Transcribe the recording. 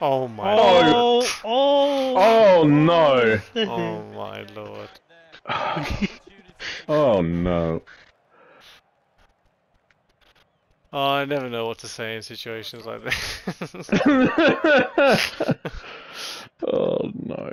Oh my oh, oh, oh, Oh no! Oh my lord. Oh no. Oh, I never know what to say in situations like this. oh no.